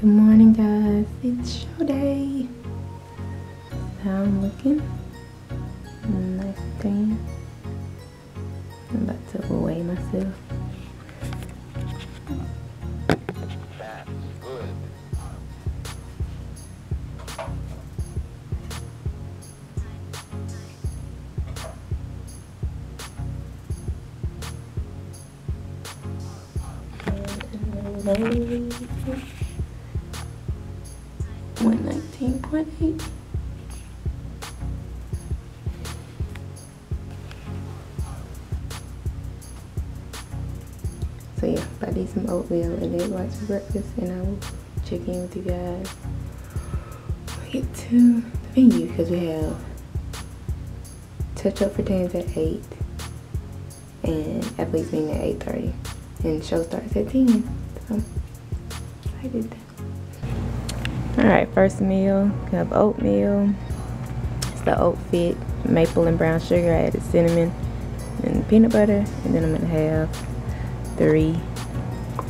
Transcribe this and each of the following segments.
Good morning guys, it's show day. How I'm looking. Nice thing. I'm about to weigh myself. So yeah, I did some oatmeal and then whites for breakfast and I will check in with you guys when we get to the venue because we have touch up for dance at 8 and athletes meeting at 8.30 and show starts at 10. So I did that. All right, first meal, have oatmeal. It's the oat fit, maple and brown sugar. I added cinnamon and peanut butter, and then I'm gonna have three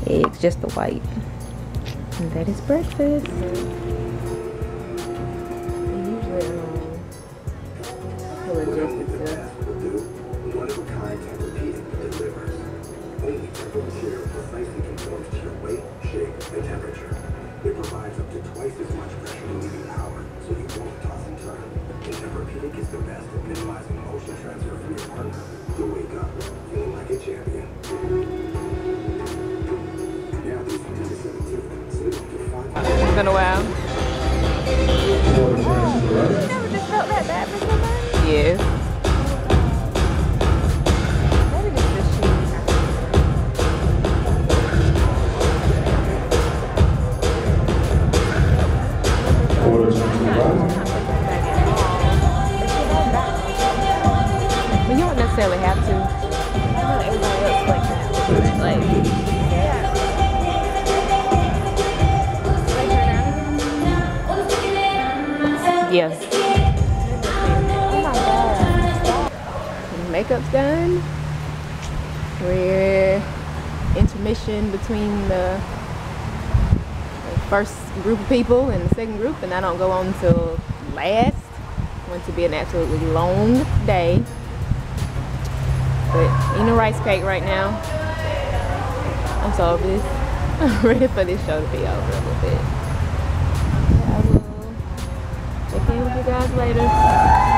eggs, just the white. And that is breakfast. Temperature. It provides up to twice as much pressure relieving power, so you won't toss and turn. And Tempur-Pedic is the best at minimizing motion transfer from your partner. You'll wake up feeling like a champion. Now 17th, save up to five. It's been a while. Like yes. Makeup's done. We're intermission between the the first group of people and the second group, and I don't go on until last. It's Going to be an absolutely long day. But eating a rice cake right now. I'm so this. I'm ready for this show to be over a little bit. I will check in with you guys later.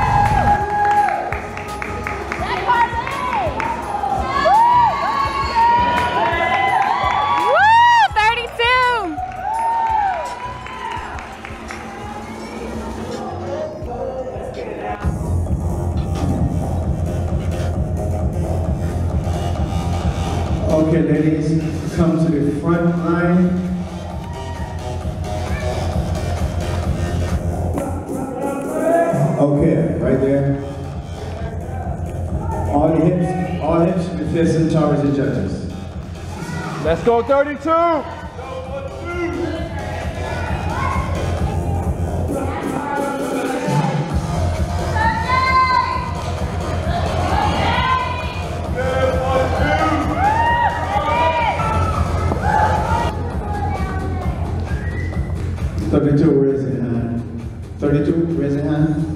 Okay, right there. All hips, all hips should be facing towards the judges. Let's go 32. Thirty-two, raise your hand. Thirty-two, raise your hand.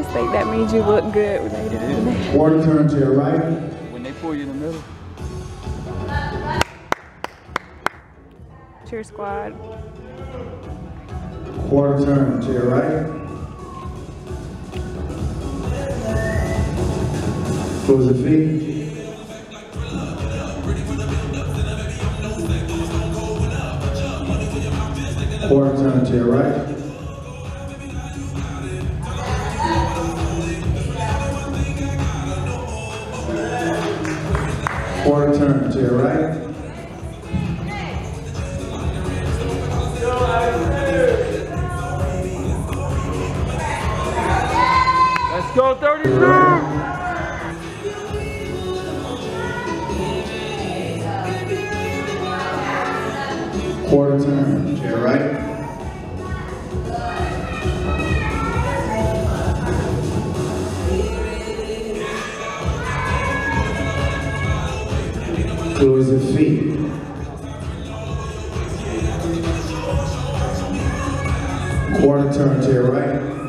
Always think that means you look good when they do that. Quarter turn to your right. When they pull you in the middle. Cheer squad. Quarter turn to your right. Close the feet. Quarter turn to your right. Quarter turn to your right. Let's go 32. Quarter turn. Towards the feet. Quarter turn to your right.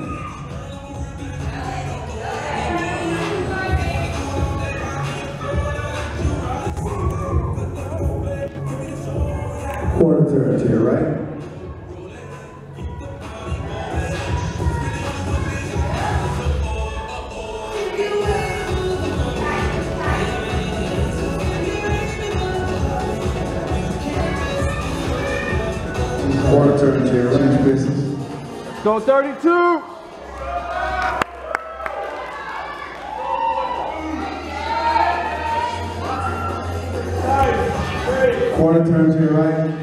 Go 32. Quarter turn to your right.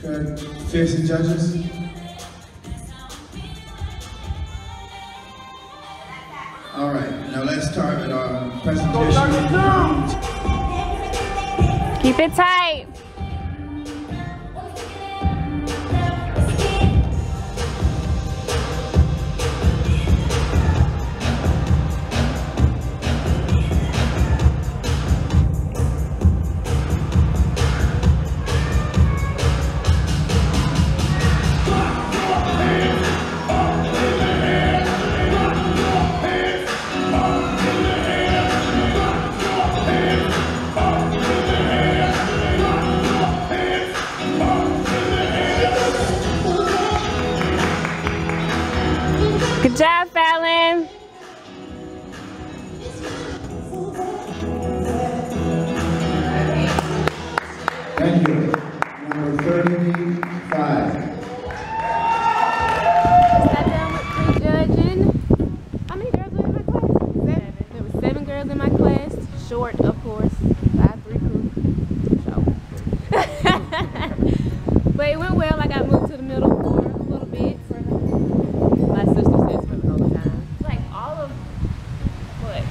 Good. Facing judges. Keep it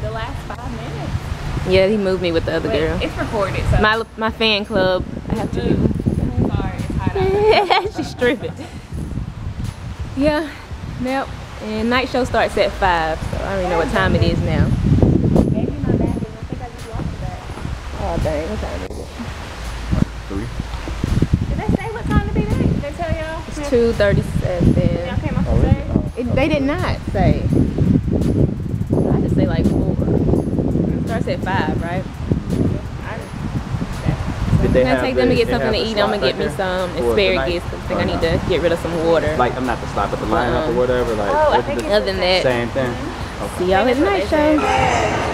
the last five minutes. Yeah, he moved me with the other But girl. it's recorded, so My my fan club. I have to do. sorry, it's hot out. She's stripping. Yeah. Yep. And night show starts at five, so I don't even know what time it is now. Maybe my back is. I think I just lost the back. Oh dang, what time is it? Three. Did they say what time to be there? Did they tell y'all? It's two thirty-seven. Y'all came up oh, to say. Oh, oh, they did not say. I just say like four. It starts at five, right? Did they I'm gonna take them to get something to have the eat. I'm gonna get me some asparagus. I think I need to get rid of some water. Like I'm not the slot, but the lineup Um, or whatever. Like Oh, I think the Other than that, same thing. see y'all at the night show.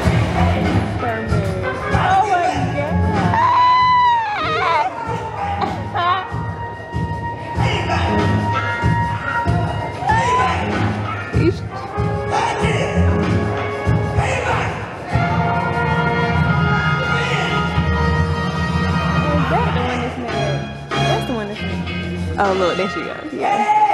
Yeah.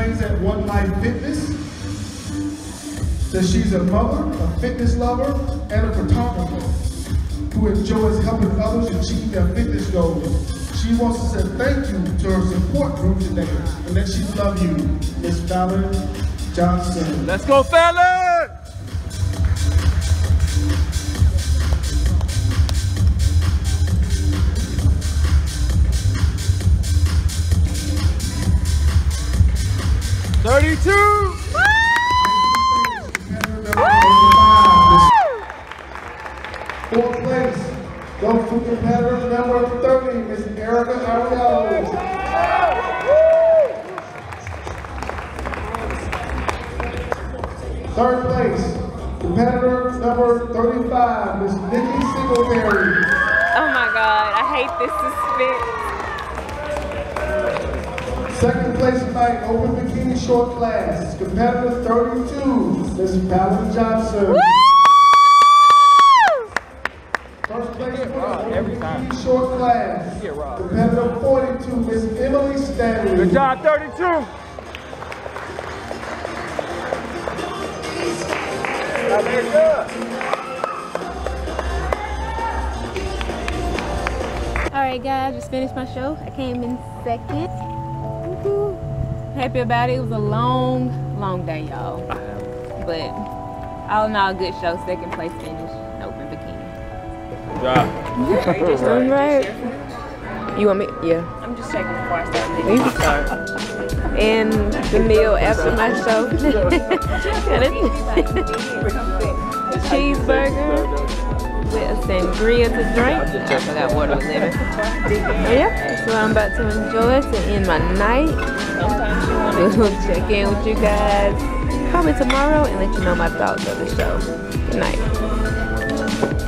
Trains at One Life Fitness. So she's a mother, a fitness lover, and a photographer who enjoys helping others achieve their fitness goals. She wants to say thank you to her support group today and that she loves you, Miss Valerie Johnson. Let's go, fellas! Third place, competitor number 35, Miss Nikki Singletary. Oh my god, I hate this suspense. Second place tonight, open bikini short class, competitor 32, Miss Valerie Johnson. First place winner, open bikini short class, competitor 42, Miss Emily Stanley. Good job, 32. Alright guys, just finished my show. I came in second. Happy about it. It was a long, long day, y'all. But all in all, good show. Second place finish. Open bikini. Good job. All right. You want me? Yeah. I'm just checking before I start You can start. And the meal after my show. Cheeseburger with a sangria to drink. I forgot water was in it. Yeah, so I'm about to enjoy to end my night. We'll check in with you guys probably tomorrow and let you know my thoughts of the show. Good night.